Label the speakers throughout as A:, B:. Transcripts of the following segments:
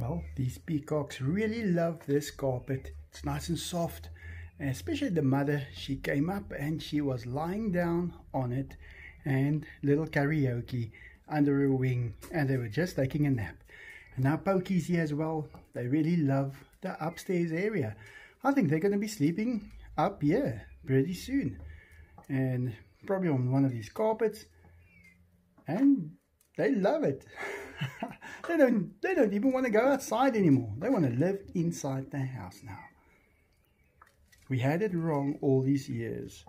A: Well, these peacocks really love this carpet. It's nice and soft. And especially the mother, she came up and she was lying down on it and little karaoke under her wing and they were just taking a nap. And now Pokey's here as well. They really love the upstairs area. I think they're going to be sleeping up here pretty soon. And probably on one of these carpets. And they love it. they don't they don't even want to go outside anymore. They want to live inside their house now. We had it wrong all these years.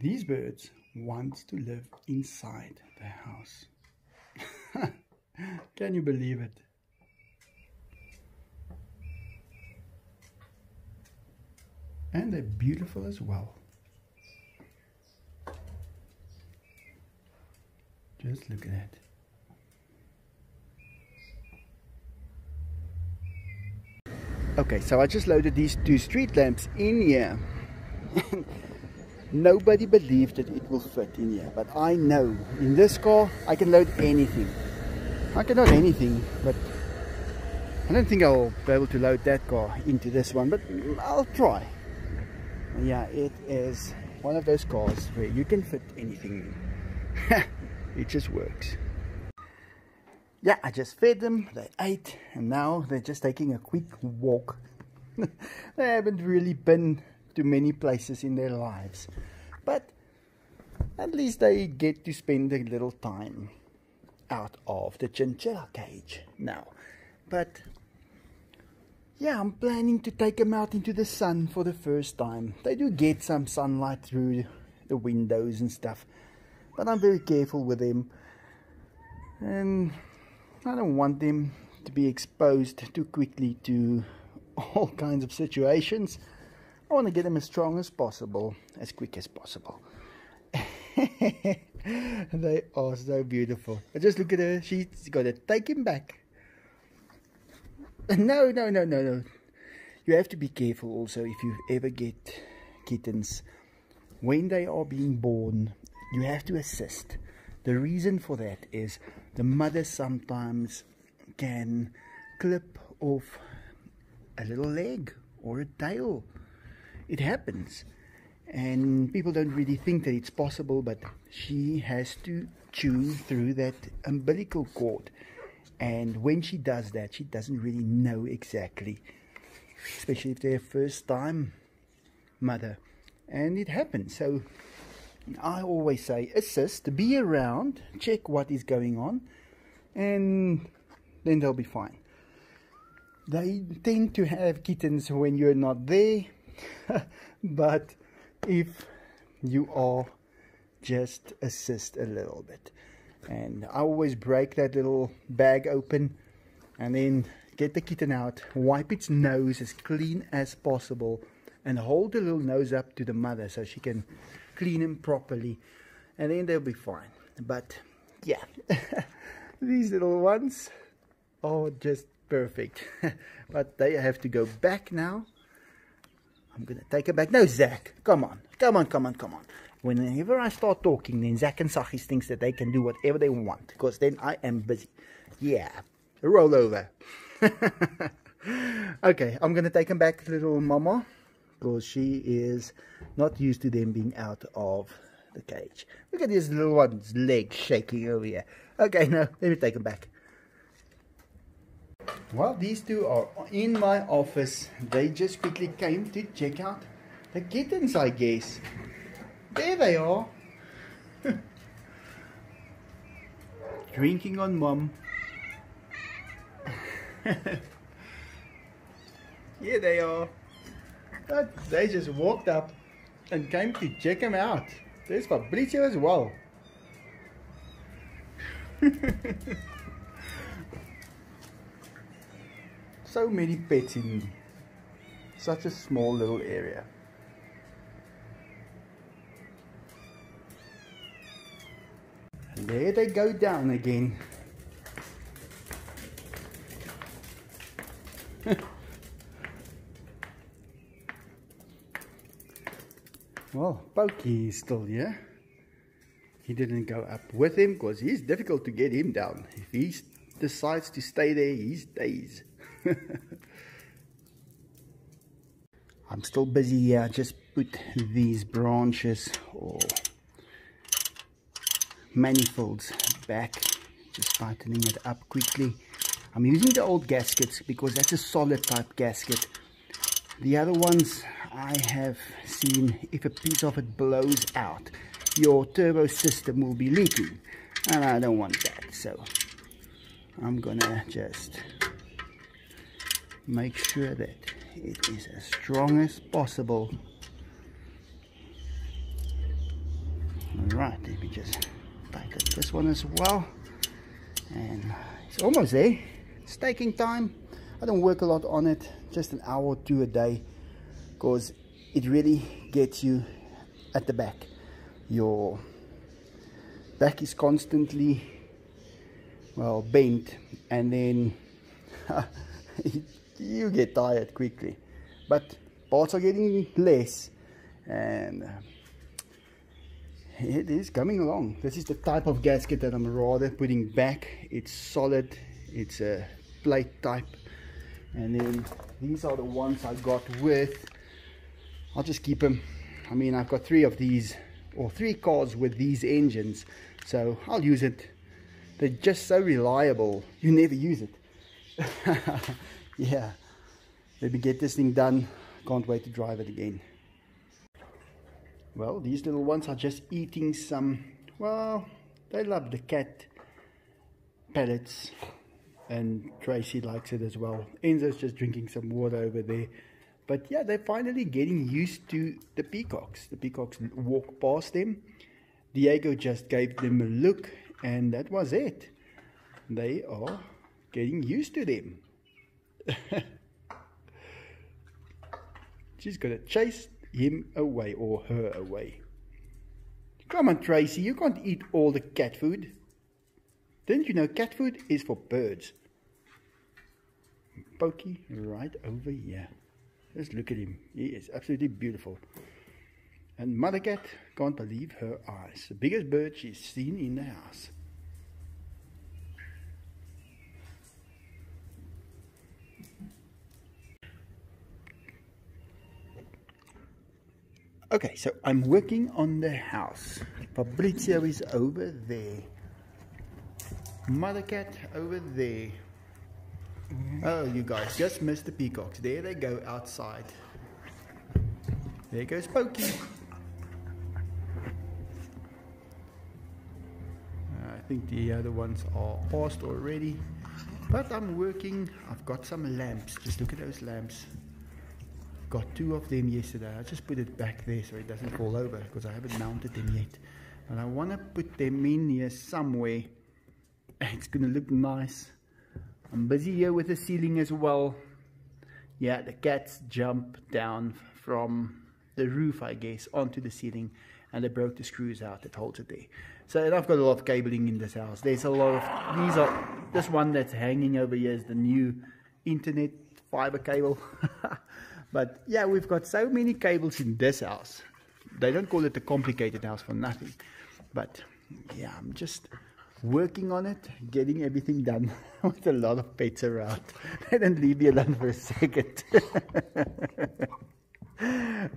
A: These birds want to live inside the house. Can you believe it? And they're beautiful as well. Just look at that. Okay, so I just loaded these two street lamps in here. Nobody believed that it will fit in here, but I know in this car I can load anything. I can load anything, but I don't think I'll be able to load that car into this one, but I'll try. Yeah, it is one of those cars where you can fit anything in. it just works yeah, I just fed them, they ate, and now they're just taking a quick walk. they haven't really been to many places in their lives, but at least they get to spend a little time out of the chinchilla cage now. But yeah, I'm planning to take them out into the sun for the first time. They do get some sunlight through the windows and stuff, but I'm very careful with them. And I don't want them to be exposed too quickly to all kinds of situations. I want to get them as strong as possible, as quick as possible. they are so beautiful. Just look at her, she's got to take him back. No, no, no, no, no. You have to be careful also if you ever get kittens. When they are being born, you have to assist. The reason for that is the mother sometimes can clip off a little leg or a tail. It happens. And people don't really think that it's possible, but she has to chew through that umbilical cord. And when she does that, she doesn't really know exactly, especially if they're first time mother. And it happens. So I always say assist, be around, check what is going on, and then they'll be fine. They tend to have kittens when you're not there, but if you are, just assist a little bit. And I always break that little bag open and then get the kitten out, wipe its nose as clean as possible, and hold the little nose up to the mother so she can clean them properly. And then they'll be fine. But yeah. These little ones are just perfect. But they have to go back now. I'm gonna take it back. No Zach come on. Come on come on come on. Whenever I start talking then Zach and Sachis thinks that they can do whatever they want because then I am busy. Yeah. Roll over. Okay I'm gonna take him back little mama because she is not used to them being out of the cage. Look at this little one's leg shaking over here. Okay, now let me take them back. Well, these two are in my office. They just quickly came to check out the kittens, I guess. There they are. Drinking on mum. Here they are. They just walked up and came to check him out. There's Fabrizio as well. so many pets in such a small little area. And there they go down again. Well, Pokey is still here. He didn't go up with him because he's difficult to get him down. If he decides to stay there, he stays. I'm still busy here. Just put these branches or manifolds back. Just tightening it up quickly. I'm using the old gaskets because that's a solid type gasket. The other ones I have seen if a piece of it blows out, your turbo system will be leaking. And I don't want that. So I'm gonna just make sure that it is as strong as possible Alright, let me just tighten this one as well. And it's almost there. It's taking time. I don't work a lot on it, just an hour or two a day, because it really gets you at the back. Your back is constantly, well, bent, and then you get tired quickly. But parts are getting less, and it is coming along this is the type of gasket that I'm rather putting back it's solid it's a plate type and then these are the ones I got with I'll just keep them I mean I've got three of these or three cars with these engines. So I'll use it. They're just so reliable. You never use it. Yeah. Let me get this thing done. Can't wait to drive it again. Well, these little ones are just eating some, well, they love the cat pellets and Tracy likes it as well. Enzo's just drinking some water over there. But yeah, they're finally getting used to the peacocks. The peacocks walk past them. Diego just gave them a look and that was it. They are getting used to them. She's gonna chase him away or her away. Come on, Tracy, you can't eat all the cat food. Didn't you know cat food is for birds? Pokey right over here. Just look at him. He is absolutely beautiful. And Mother Cat can't believe her eyes. The biggest bird she's seen in the house. Okay, so I'm working on the house. Fabrizio is over there. Mother cat over there. Oh, you guys just missed the peacocks. There they go outside. There goes Pokey. I think the other ones are past already. But I'm working. I've got some lamps. Just look at those lamps got two of them yesterday. I just put it back there so it doesn't fall over because I haven't mounted them yet. And I want to put them in here somewhere. It's to look nice. I'm busy here with the ceiling as well. Yeah, the cats jump down from the roof, I guess, onto the ceiling. And they broke the screws out that holds it there. So I've got a lot of cabling in this house. There's a lot of, these are, this one that's hanging over here is the new internet fiber cable. But yeah, we've got so many cables in this house. They don't call it a complicated house for nothing. But yeah, I'm just working on it, getting everything done with a lot of pets around. and leave me alone for a second.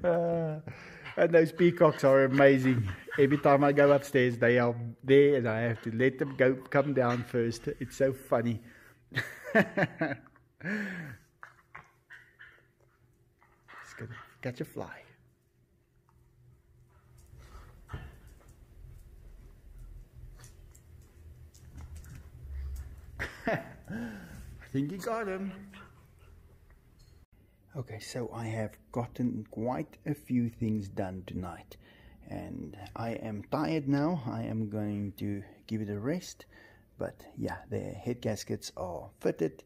A: uh, and those peacocks are amazing. Every time I go upstairs, they are there and I have to let them go come down first. It's so funny. gonna catch a fly. Think you got him. Okay, so I have gotten quite a few things done tonight and I am tired now. I am going to give it a rest. But yeah, the head gaskets are fitted,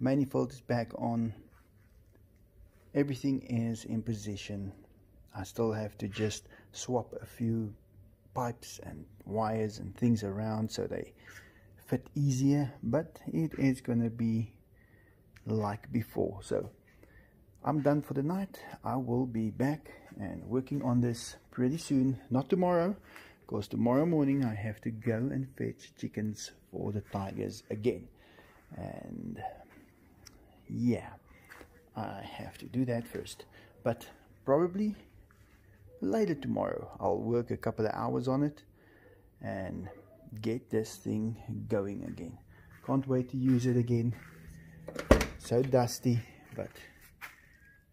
A: manifold is back on, everything is in position I still have to just swap a few pipes and wires and things around so they fit easier but it is going to be like before. So I'm done for the night. I will be back and working on this pretty soon. Not tomorrow because tomorrow morning I have to go and fetch chickens for the tigers again. And yeah, I have to do that first. But probably later tomorrow, I'll work a couple of hours on it and get this thing going again. Can't wait to use it again. So dusty, but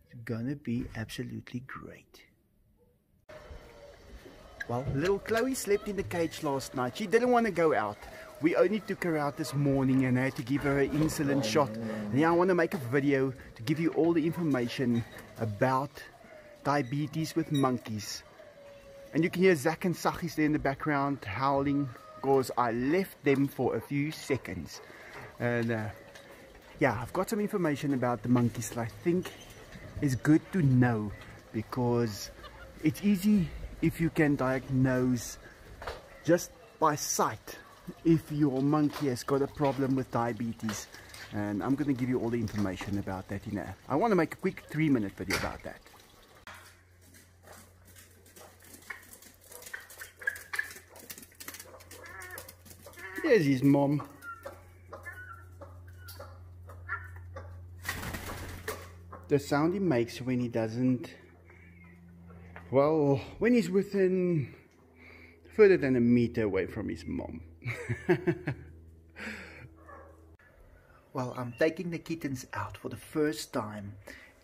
A: it's gonna be absolutely great. Well, little Chloe slept in the cage last night. She didn't want to go out. We only took her out this morning and I had to give her an insulin shot. Now I want to make a video to give you all the information about diabetes with monkeys. And you can hear Zach and Sachis there in the background howling because I left them for a few seconds. And uh, yeah, I've got some information about the monkeys that I think is good to know because it's easy if you can diagnose just by sight if your monkey has got a problem with diabetes and I'm going to give you all the information about that in there. I want to make a quick three minute video about that. There's his mom. The sound he makes when he doesn't, well, when he's within further than a meter away from his mom. well, I'm taking the kittens out for the first time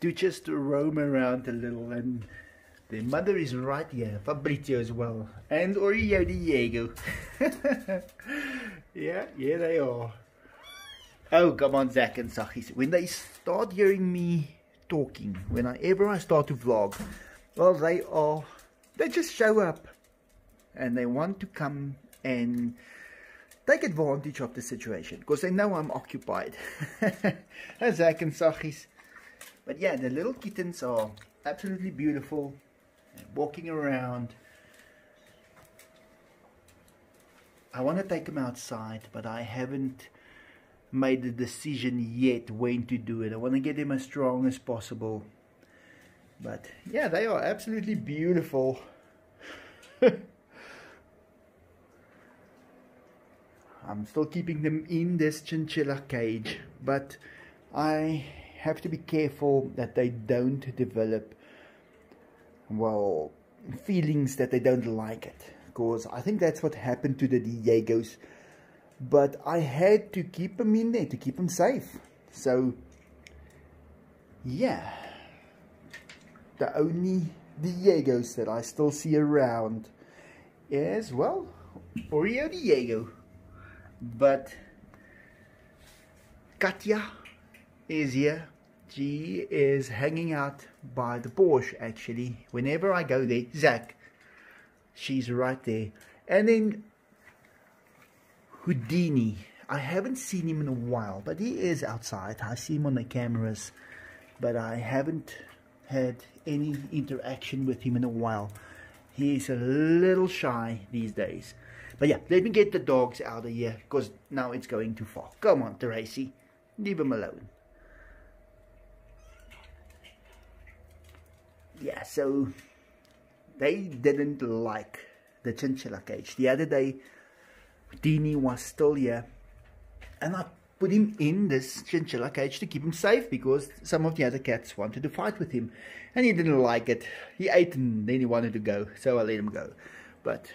A: to just roam around a little and the mother is right here, Fabrizio as well, and Oreo Diego. yeah, yeah they are. Oh, come on, Zach and Sachis. When they start hearing me talking, whenever I start to vlog, well, they are, they just show up and they want to come and take advantage of the situation because they know I'm occupied. As Zach and Sachis. But yeah, the little kittens are absolutely beautiful. Walking around. I want to take them outside, but I haven't made the decision yet when to do it. I want to get them as strong as possible. But yeah, they are absolutely beautiful. I'm still keeping them in this chinchilla cage, but I have to be careful that they don't develop, well, feelings that they don't like it. Because I think that's what happened to the Diegos. But I had to keep them in there to keep them safe. So, yeah. The only Diegos that I still see around is, well, Oreo Diego. But Katya is here. She is hanging out by the Porsche actually. Whenever I go there, Zach, she's right there. And then Houdini. I haven't seen him in a while, but he is outside. I see him on the cameras, but I haven't had any interaction with him in a while. He is a little shy these days. But yeah, let me get the dogs out of here because now it's going too far. Come on, Tracy. Leave them alone. Yeah, so they didn't like the chinchilla cage. The other day, Dini was still here and I put him in this chinchilla cage to keep him safe because some of the other cats wanted to fight with him and he didn't like it. He ate and then he wanted to go, so I let him go. But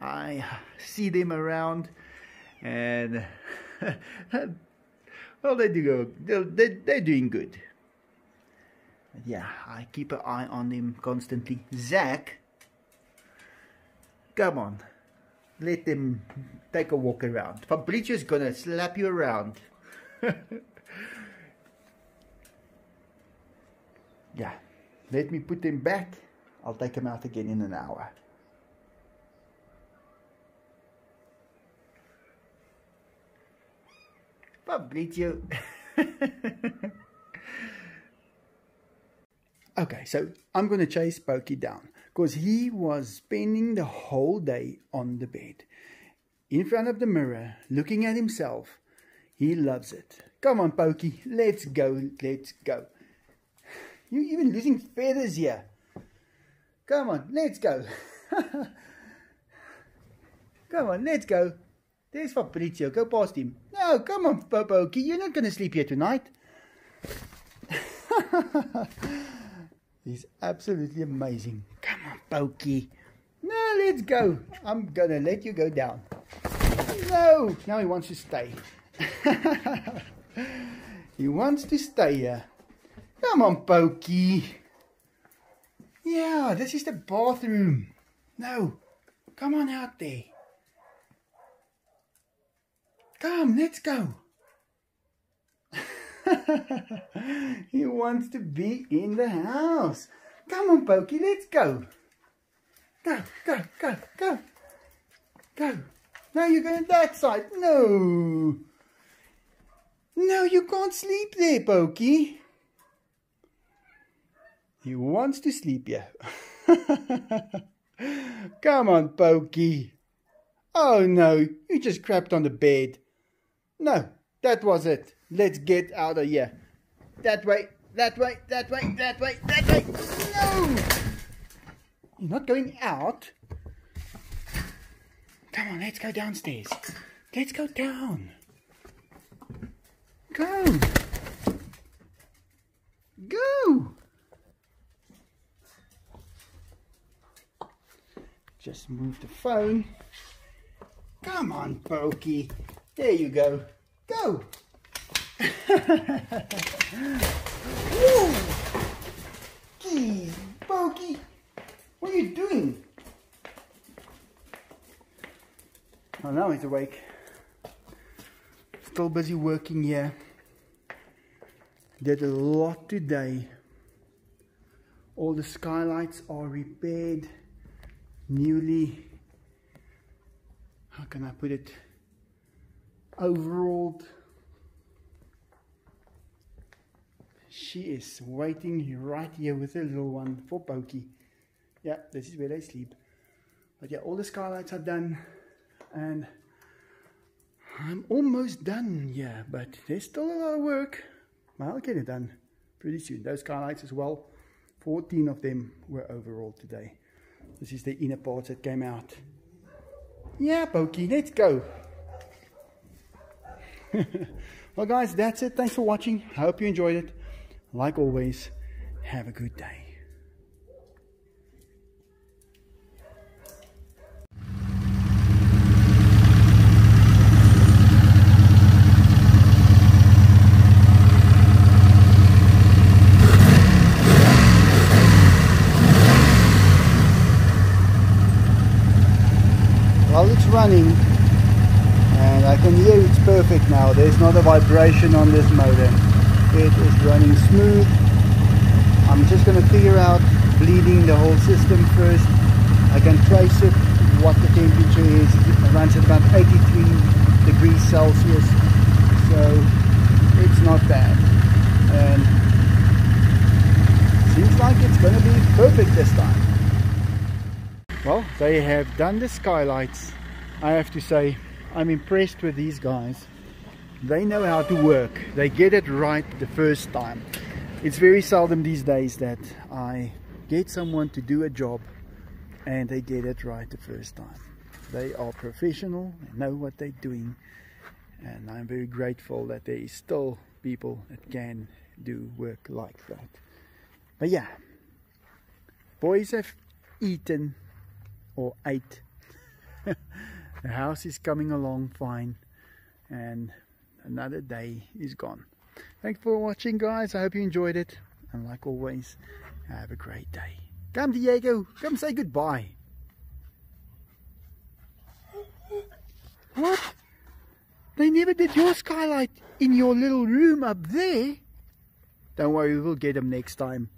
A: I see them around and well they do go they're, they're, they're doing good yeah. I keep an eye on them constantly. Zach come on. Let them take a walk around. Fabrizio's gonna slap you around. Yeah. Let me put them back. I'll take them out again in an hour. Fabrizio. okay, so I'm going to chase Pokey down because he was spending the whole day on the bed in front of the mirror looking at himself. He loves it. Come on, Pokey, let's go, let's go. You're even losing feathers here. Come on, let's go. Come on, let's go. There's Fabrizio. Go past him. No, come on, Pokey. You're not going to sleep here tonight. He's absolutely amazing. Come on, Pokey. Now let's go. I'm gonna let you go down. No, now he wants to stay. he wants to stay here. Come on, Pokey. Yeah, this is the bathroom. No, come on out there. Come, let's go. he wants to be in the house. Come on, Pokey, let's go. Go, go, go, go. Go. Now you're going that side. No. No, you can't sleep there, Pokey. He wants to sleep here. Come on, Pokey. Oh no, you just crapped on the bed. No, that was it. Let's get out of here. That way, that way, that way, that way, that way. No! You're not going out. Come on, let's go downstairs. Let's go down. Go. Go. Just move the phone. Come on, Pokey. There you go. Go. Whoa. Geez, Pokey. What are you doing? Oh, now he's awake. Still busy working here. Did a lot today. All the skylights are repaired newly, how can I put it, overall. She is waiting right here with the little one for Pokey. Yeah, this is where they sleep. But yeah, all the skylights are done and I'm almost done here, but there's still a lot of work. But I'll get it done pretty soon. Those skylights as well, 14 of them were overall today. This is the inner parts that came out. Yeah, Pokey, let's go. well, guys, that's it. Thanks for watching. I hope you enjoyed it. Like always, have a good day. Well, it's running and I can hear it's perfect now there's not a vibration on this motor it is running smooth. I'm just going to figure out bleeding the whole system first. I can trace it what the temperature is. It runs at about 83 degrees Celsius so it's not bad. And seems like it's going to be perfect this time. Well they have done the skylights. I have to say I'm impressed with these guys they know how to work. They get it right the first time. It's very seldom these days that I get someone to do a job and they get it right the first time. They are professional. They know what they're doing. And I'm very grateful that there is still people that can do work like that. But yeah boys have eaten or ate. The house is coming along fine. And another day is gone. Thanks for watching guys. I hope you enjoyed it. And like always have a great day. Come diego. Come say goodbye. What? They never did your skylight in your little room up there. Don't worry we'll get them next time